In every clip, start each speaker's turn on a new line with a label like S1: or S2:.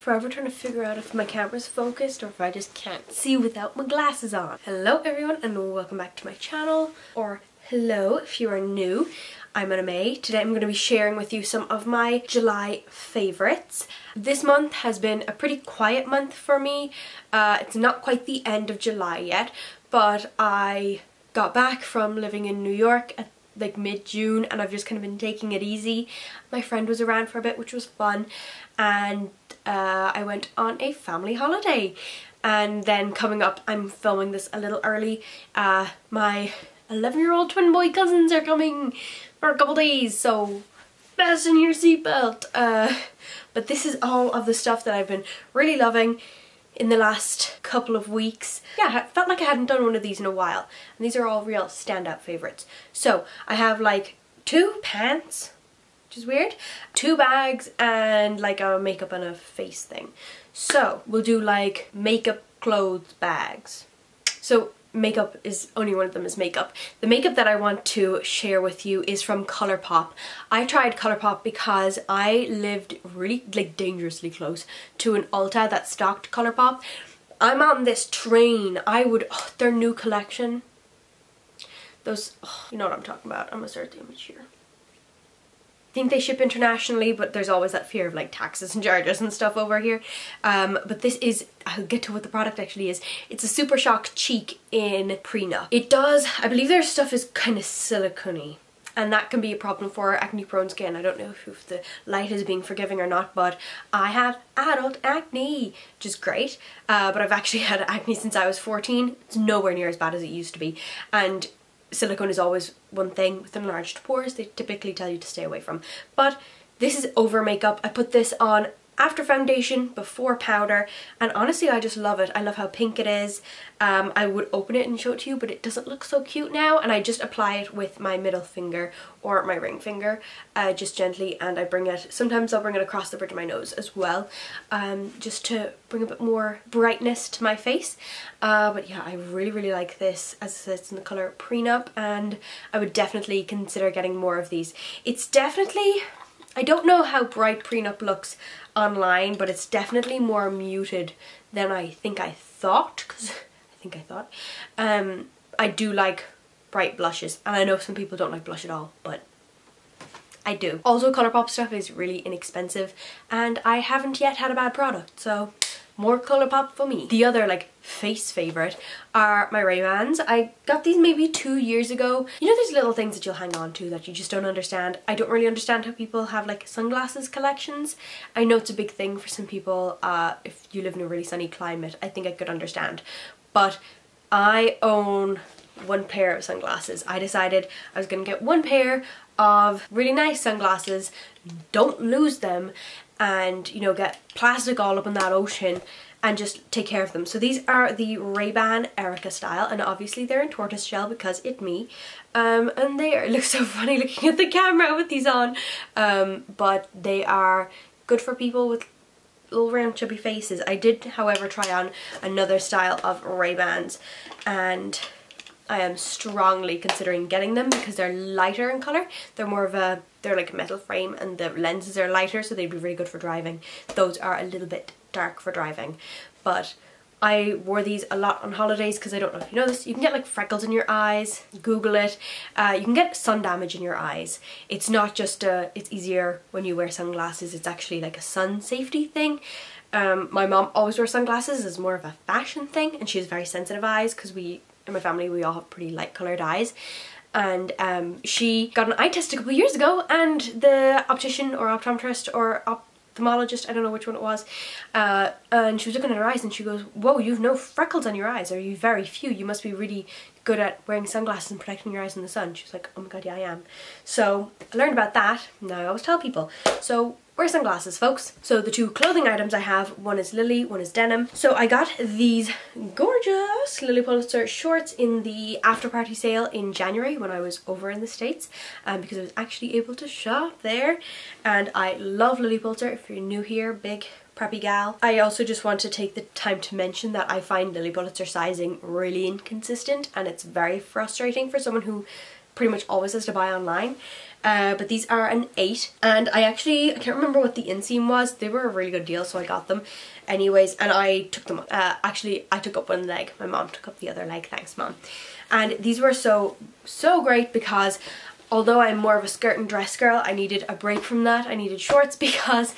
S1: Forever trying to figure out if my camera's focused or if I just can't see without my glasses on. Hello everyone and welcome back to my channel or hello if you are new. I'm Anna Mae. Today I'm going to be sharing with you some of my July favourites. This month has been a pretty quiet month for me. Uh, it's not quite the end of July yet but I got back from living in New York at like mid-June and I've just kind of been taking it easy. My friend was around for a bit which was fun and uh, I went on a family holiday. And then coming up I'm filming this a little early. Uh, my 11 year old twin boy cousins are coming for a couple days so fasten your seatbelt. Uh, but this is all of the stuff that I've been really loving in the last couple of weeks. Yeah, I felt like I hadn't done one of these in a while and these are all real standout favorites. So I have like two pants which is weird. Two bags and like a makeup and a face thing. So we'll do like makeup clothes bags. So makeup is only one of them is makeup. The makeup that I want to share with you is from Colourpop. I tried Colourpop because I lived really like dangerously close to an Ulta that stocked Colourpop. I'm on this train. I would, oh, their new collection. Those, oh, you know what I'm talking about. I'm gonna start the image here think they ship internationally but there's always that fear of like taxes and charges and stuff over here. Um, but this is I'll get to what the product actually is. It's a Super Shock Cheek in Prenup. It does I believe their stuff is kind of silicone and that can be a problem for acne prone skin. I don't know if, if, the light is being forgiving or not but I have adult acne which is great. Uh, but I've actually had acne since I was 14. It's nowhere near as bad as it used to be. And silicone is always one thing with enlarged pores they typically tell you to stay away from. But this is over makeup. I put this on after foundation, before powder, and honestly I just love it. I love how pink it is. Um, I would open it and show it to you, but it doesn't look so cute now, and I just apply it with my middle finger or my ring finger, uh, just gently, and I bring it, sometimes I'll bring it across the bridge of my nose as well, um, just to bring a bit more brightness to my face. Uh, but yeah, I really, really like this, as I said, it's in the colour Prenup, and I would definitely consider getting more of these. It's definitely I don't know how bright prenup looks online, but it's definitely more muted than I think I thought, because I think I thought. Um, I do like bright blushes, and I know some people don't like blush at all, but I do. Also, Colourpop stuff is really inexpensive, and I haven't yet had a bad product, so more Colourpop for me. The other like face favourite are my Ray-Bans. I got these maybe two years ago. You know there's little things that you'll hang on to that you just don't understand. I don't really understand how people have like sunglasses collections. I know it's a big thing for some people uh, if you live in a really sunny climate. I think I could understand. But I own one pair of sunglasses. I decided I was going to get one pair of really nice sunglasses, don't lose them, and you know get plastic all up in that ocean and just take care of them. So these are the Ray-Ban Erika style and obviously they're in tortoise shell because it me. Um, and they are, it looks so funny looking at the camera with these on. Um, but they are good for people with little round chubby faces. I did however try on another style of Ray-Bans and I am strongly considering getting them because they're lighter in colour. They're more of a, they're like a metal frame and the lenses are lighter so they'd be really good for driving. Those are a little bit dark for driving but I wore these a lot on holidays because I don't know if you know this, you can get like freckles in your eyes, google it, uh, you can get sun damage in your eyes. It's not just a, it's easier when you wear sunglasses, it's actually like a sun safety thing. Um, my mom always wears sunglasses as more of a fashion thing and she has very sensitive eyes because we in my family we all have pretty light coloured eyes and um, she got an eye test a couple years ago and the optician or optometrist or ophthalmologist, I don't know which one it was, uh, and she was looking at her eyes and she goes, whoa, you've no freckles on your eyes, or you very few, you must be really good at wearing sunglasses and protecting your eyes in the sun. She was like, oh my god, yeah, I am. So I learned about that, now I always tell people. So wear sunglasses folks. So the two clothing items I have, one is Lilly, one is denim. So I got these gorgeous Lilly Pulitzer shorts in the after party sale in January when I was over in the States um, because I was actually able to shop there and I love Lilly Pulitzer. If you're new here, big preppy gal. I also just want to take the time to mention that I find Lilly Pulitzer sizing really inconsistent and it's very frustrating for someone who pretty much always has to buy online. Uh, but these are an 8 and I actually, I can't remember what the inseam was. They were a really good deal so I got them anyways and I took them, uh, actually I took up one leg. My mom took up the other leg, thanks mom. And these were so, so great because although I'm more of a skirt and dress girl, I needed a break from that. I needed shorts because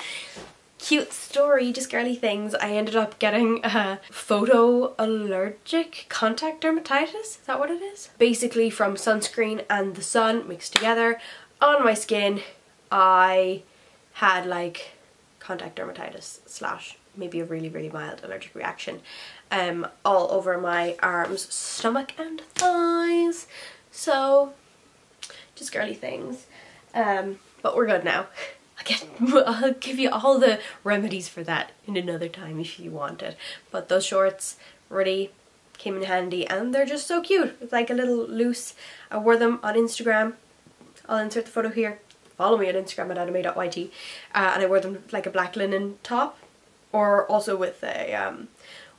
S1: cute story, just girly things. I ended up getting photo allergic contact dermatitis. Is that what it is? Basically from sunscreen and the sun mixed together on my skin. I had like contact dermatitis slash maybe a really really mild allergic reaction um all over my arms stomach and thighs so just girly things um but we're good now Get, I'll give you all the remedies for that in another time if you want it. But those shorts really came in handy and they're just so cute. It's like a little loose. I wore them on Instagram. I'll insert the photo here. Follow me on Instagram at annamae.yt. Uh, and I wore them like a black linen top or also with a um,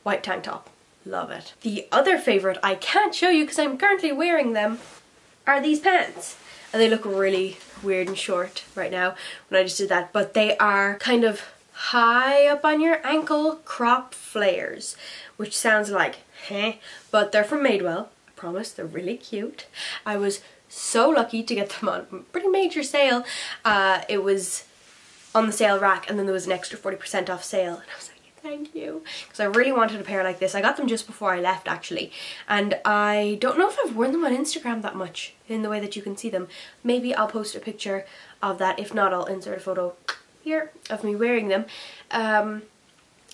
S1: white tank top. Love it. The other favourite I can't show you because I'm currently wearing them are these pants. And they look really weird and short right now when I just did that. But they are kind of high up on your ankle crop flares. Which sounds like. But they're from Madewell. I promise, they're really cute. I was so lucky to get them on pretty major sale. Uh, it was on the sale rack and then there was an extra 40% off sale. And I was like, thank you. Because I really wanted a pair like this. I got them just before I left actually. And I don't know if I've worn them on Instagram that much in the way that you can see them. Maybe I'll post a picture of that. If not I'll insert a photo here of me wearing them. Um,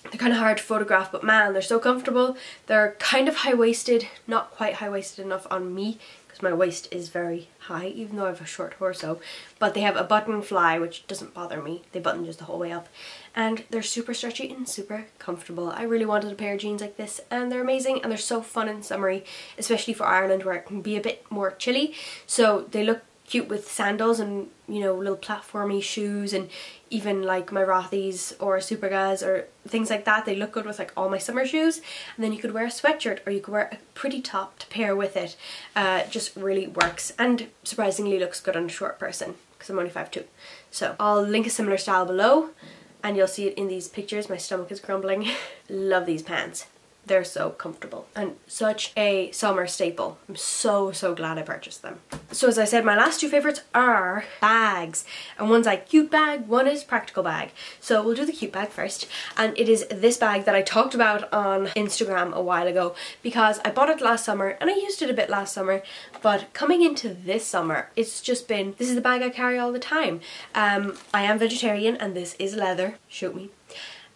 S1: they're kind of hard to photograph but man they're so comfortable. They're kind of high-waisted not quite high-waisted enough on me my waist is very high even though I have a short torso but they have a button fly which doesn't bother me. They button just the whole way up. And they're super stretchy and super comfortable. I really wanted a pair of jeans like this and they're amazing and they're so fun and summery especially for Ireland where it can be a bit more chilly. So they look cute with sandals and you know little platformy shoes and even like my Rothy's or Supergas or things like that. They look good with like all my summer shoes. And then you could wear a sweatshirt or you could wear a pretty top to pair with it. Uh, just really works and surprisingly looks good on a short person because I'm only 5'2 so I'll link a similar style below and you'll see it in these pictures. My stomach is crumbling. Love these pants they're so comfortable and such a summer staple. I'm so, so glad I purchased them. So as I said, my last two favorites are bags. And one's like cute bag, one is practical bag. So we'll do the cute bag first. And it is this bag that I talked about on Instagram a while ago because I bought it last summer and I used it a bit last summer. But coming into this summer, it's just been, this is the bag I carry all the time. Um, I am vegetarian and this is leather. Shoot me.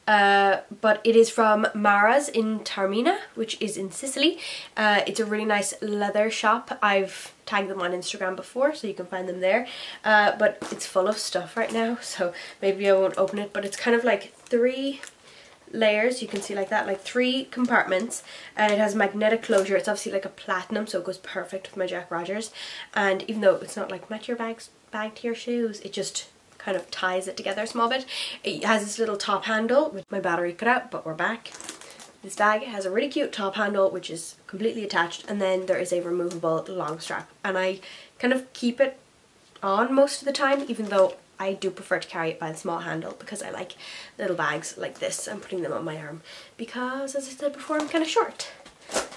S1: Uh, but it is from Mara's in Taormina, which is in Sicily. Uh, it's a really nice leather shop. I've tagged them on Instagram before, so you can find them there. Uh, but it's full of stuff right now, so maybe I won't open it. But it's kind of like three layers you can see like that like three compartments and it has magnetic closure it's obviously like a platinum so it goes perfect with my Jack Rogers and even though it's not like match your bags bag to your shoes it just kind of ties it together a small bit. It has this little top handle with my battery cut out, but we're back. This bag has a really cute top handle which is completely attached and then there is a removable long strap and I kind of keep it on most of the time even though I do prefer to carry it by the small handle because I like little bags like this and putting them on my arm because as I said before I'm kind of short.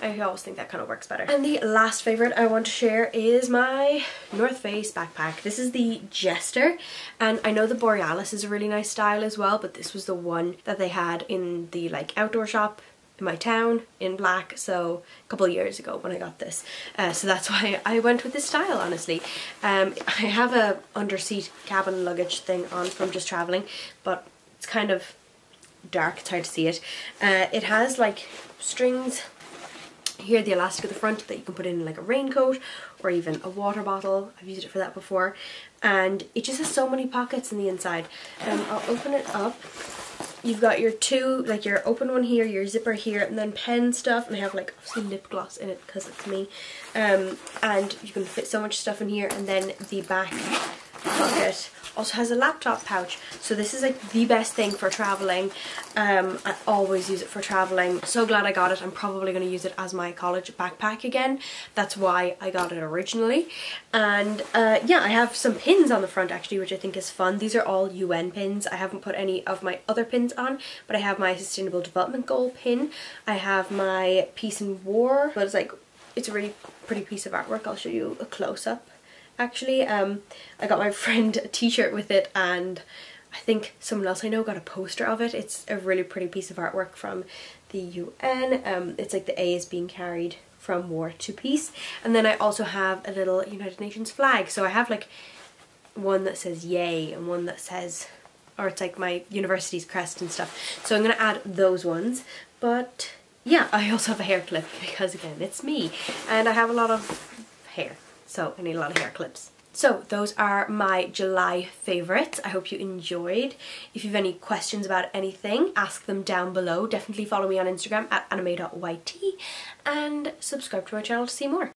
S1: I always think that kind of works better. And the last favourite I want to share is my North Face backpack. This is the Jester and I know the Borealis is a really nice style as well but this was the one that they had in the like outdoor shop in my town in black so a couple years ago when I got this uh, so that's why I went with this style honestly um, I have a underseat cabin luggage thing on from just traveling but it's kind of dark it's hard to see it uh, it has like strings here the elastic at the front that you can put in like a raincoat or even a water bottle. I've used it for that before. And it just has so many pockets in the inside. Um, I'll open it up. You've got your two, like your open one here, your zipper here, and then pen stuff. And I have like obviously lip gloss in it because it's me. Um, and you can fit so much stuff in here. And then the back pocket also has a laptop pouch. So this is like the best thing for traveling. Um, I always use it for traveling. So glad I got it. I'm probably going to use it as my college backpack again. That's why I got it originally. And uh, yeah I have some pins on the front actually which I think is fun. These are all UN pins. I haven't put any of my other pins on but I have my sustainable development goal pin. I have my peace and war but it's like it's a really pretty piece of artwork. I'll show you a close-up actually. Um, I got my friend a t-shirt with it and I think someone else I know got a poster of it. It's a really pretty piece of artwork from the UN. Um, it's like the A is being carried from war to peace. And then I also have a little United Nations flag. So I have like one that says yay and one that says, or it's like my university's crest and stuff. So I'm to add those ones. But yeah, I also have a hair clip because again, it's me. And I have a lot of hair. So I need a lot of hair clips. So those are my July favourites. I hope you enjoyed. If you have any questions about anything, ask them down below. Definitely follow me on Instagram at annamae.yt and subscribe to my channel to see more.